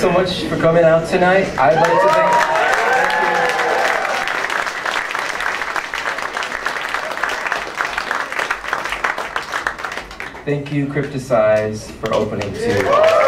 so much for coming out tonight. I'd like to thank. Thank you, Cryptacize, for opening too.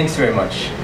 Thanks very much.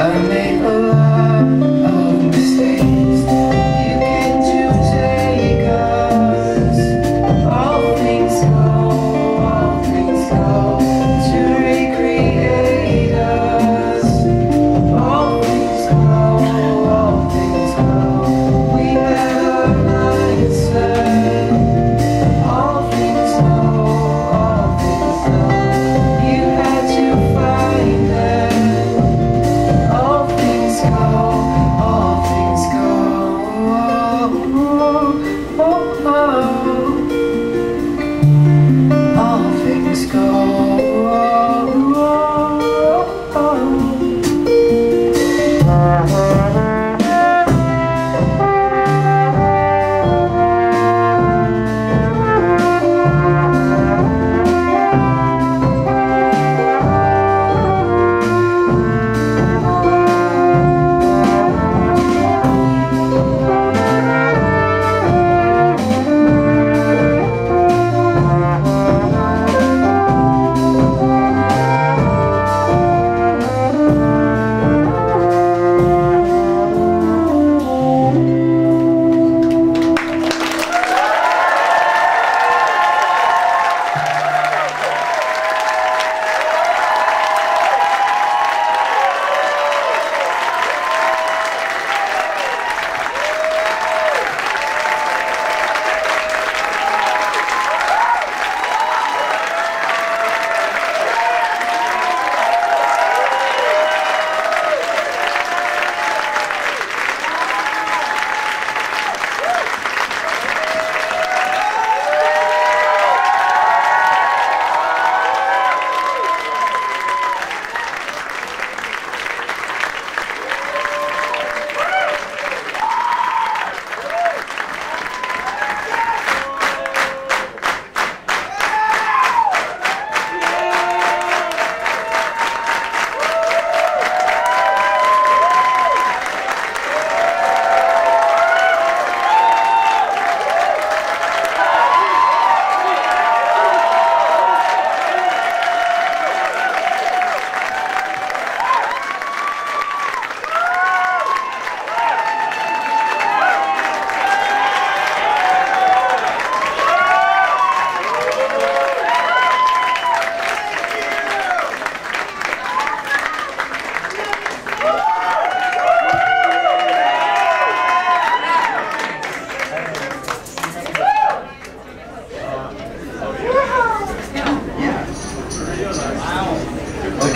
I made a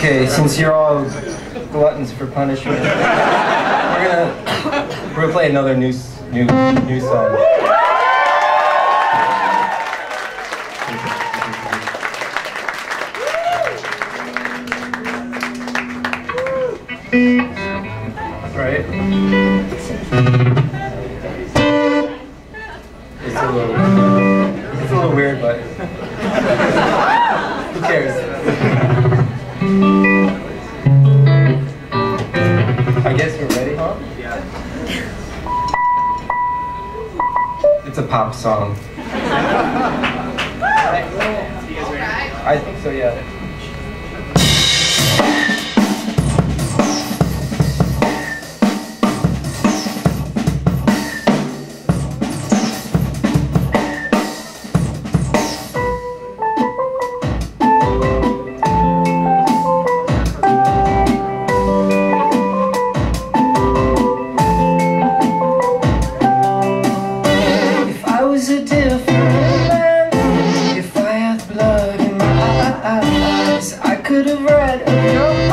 Okay, since you're all gluttons for punishment, we're gonna we're gonna play another new new new song. song. I think so, yeah. a different If I had blood in my eyes I could have read a your